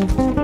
Música